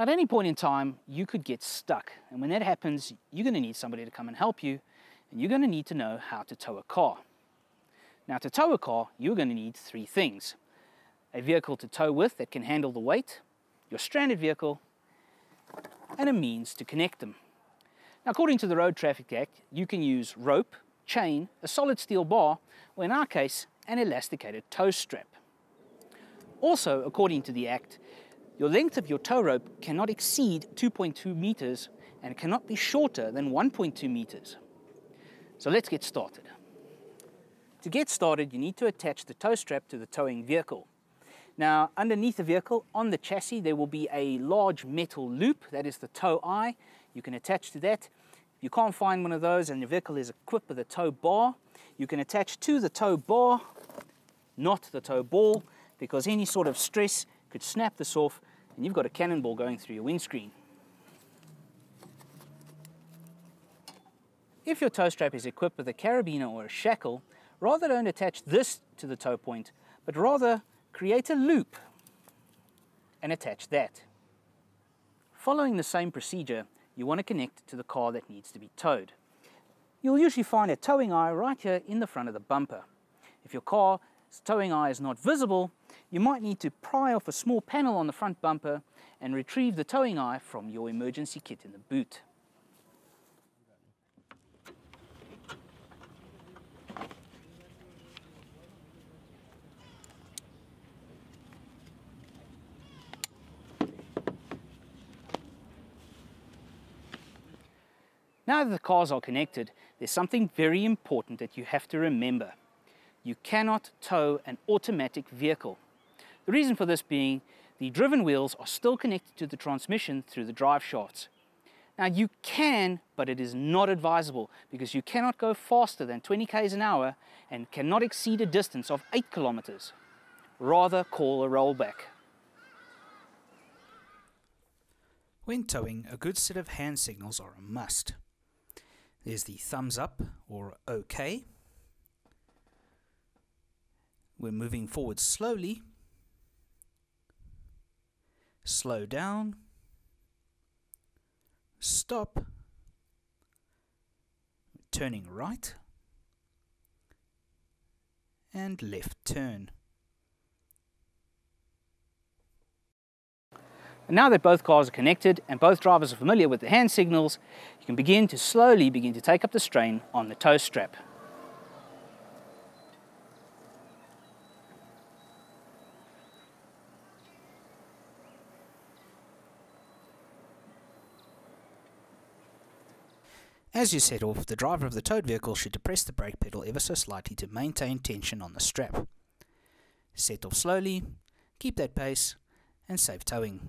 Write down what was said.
At any point in time, you could get stuck. And when that happens, you're going to need somebody to come and help you. And you're going to need to know how to tow a car. Now, to tow a car, you're going to need three things. A vehicle to tow with that can handle the weight, your stranded vehicle, and a means to connect them. Now, according to the Road Traffic Act, you can use rope, chain, a solid steel bar, or in our case, an elasticated tow strap. Also, according to the Act, your length of your tow rope cannot exceed 2.2 meters and cannot be shorter than 1.2 meters. So let's get started. To get started, you need to attach the tow strap to the towing vehicle. Now, underneath the vehicle, on the chassis, there will be a large metal loop, that is the tow eye. You can attach to that. If you can't find one of those and your vehicle is equipped with a tow bar, you can attach to the tow bar, not the tow ball, because any sort of stress could snap this off and you've got a cannonball going through your windscreen. If your tow strap is equipped with a carabiner or a shackle, rather don't attach this to the tow point, but rather create a loop and attach that. Following the same procedure, you want to connect to the car that needs to be towed. You'll usually find a towing eye right here in the front of the bumper. If your car's towing eye is not visible, you might need to pry off a small panel on the front bumper and retrieve the towing eye from your emergency kit in the boot. Now that the cars are connected, there's something very important that you have to remember. You cannot tow an automatic vehicle. The reason for this being the driven wheels are still connected to the transmission through the drive shafts. Now you can, but it is not advisable because you cannot go faster than 20 k's an hour and cannot exceed a distance of 8 kilometers. Rather call a rollback. When towing, a good set of hand signals are a must. There's the thumbs up or OK. We're moving forward slowly. Slow down. Stop. Turning right. And left turn. And now that both cars are connected and both drivers are familiar with the hand signals, you can begin to slowly begin to take up the strain on the tow strap. As you set off, the driver of the towed vehicle should depress the brake pedal ever so slightly to maintain tension on the strap. Set off slowly, keep that pace, and save towing.